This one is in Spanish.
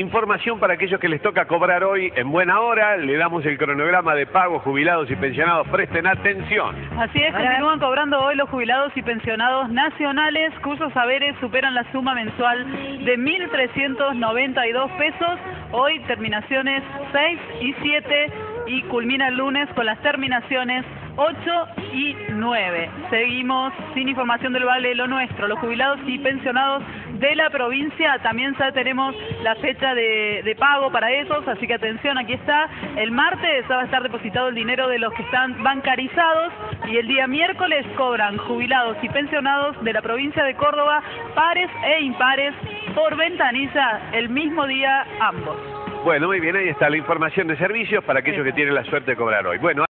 información para aquellos que les toca cobrar hoy en buena hora. Le damos el cronograma de pagos, jubilados y pensionados. Presten atención. Así es, continúan cobrando hoy los jubilados y pensionados nacionales cuyos saberes superan la suma mensual de 1.392 pesos. Hoy terminaciones 6 y 7 y culmina el lunes con las terminaciones 8 y 9. Seguimos sin información del Vale Lo Nuestro. Los jubilados y pensionados de la provincia también ya tenemos la fecha de, de, pago para esos, así que atención, aquí está. El martes va a estar depositado el dinero de los que están bancarizados y el día miércoles cobran jubilados y pensionados de la provincia de Córdoba, pares e impares, por ventanilla el mismo día ambos. Bueno, muy bien, ahí está la información de servicios para aquellos que tienen la suerte de cobrar hoy. Bueno,